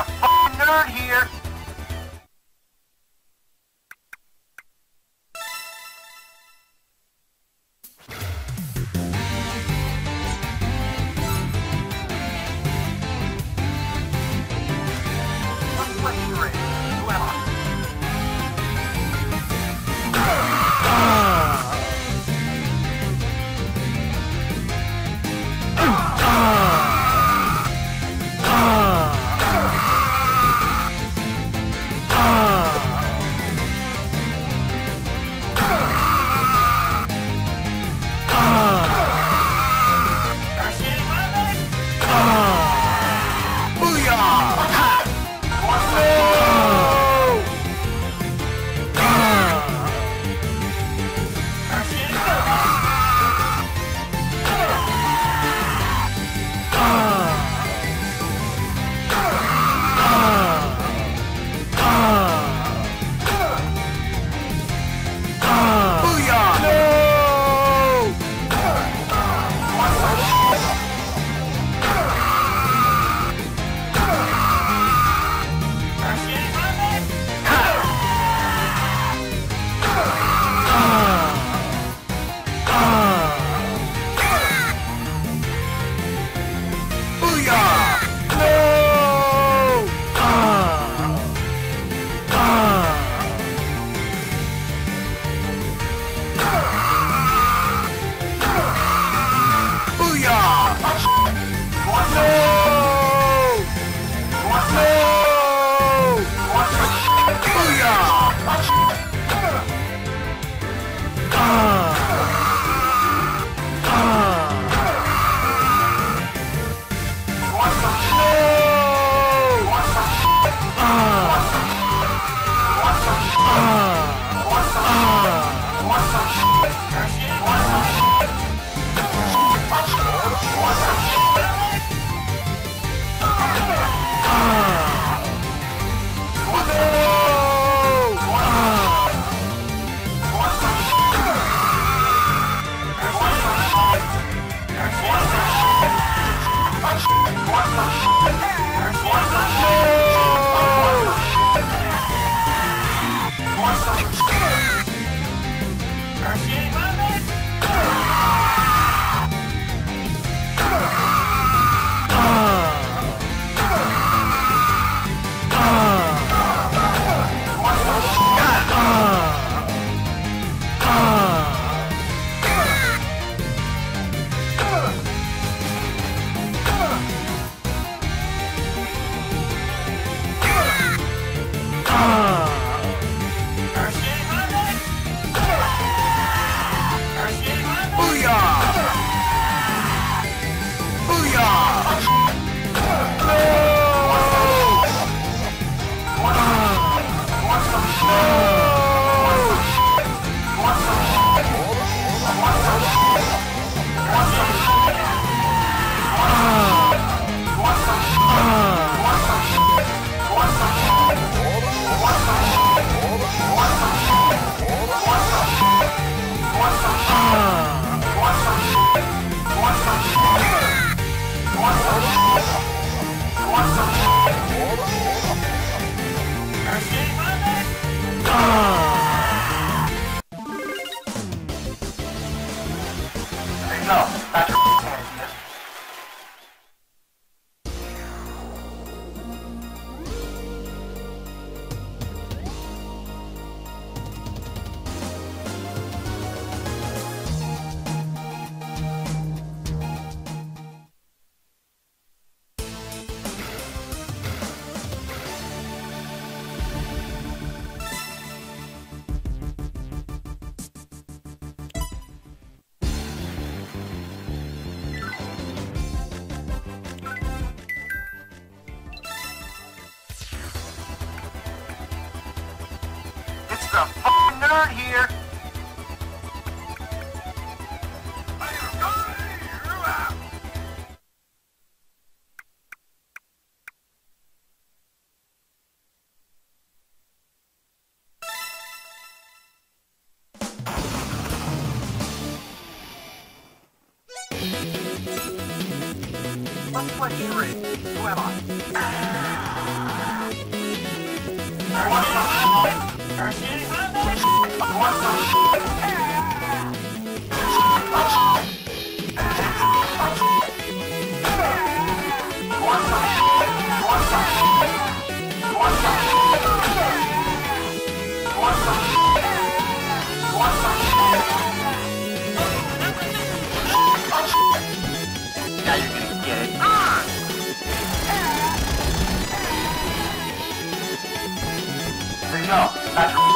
f***ing nerd here. The f***ing nerd here. Charades. Who am I? want some